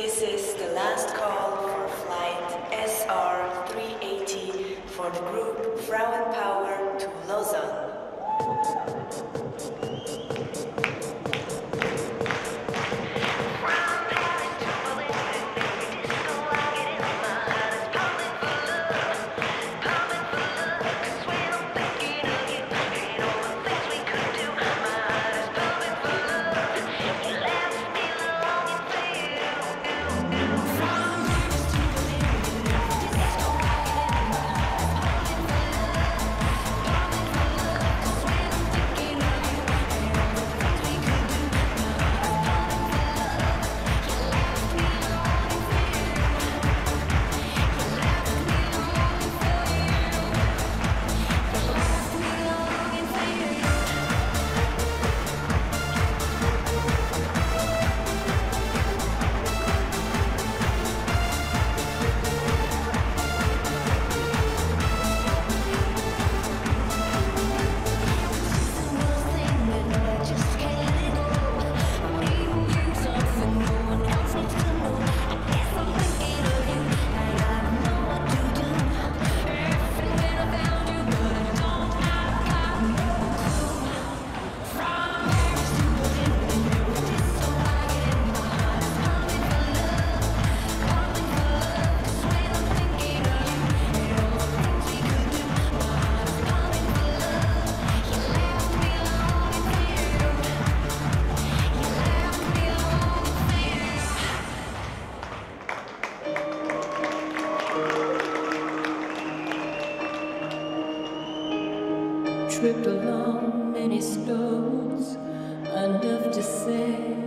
This is the last call for flight SR380 for the group Frauenpower to Lausanne. Stones, enough to say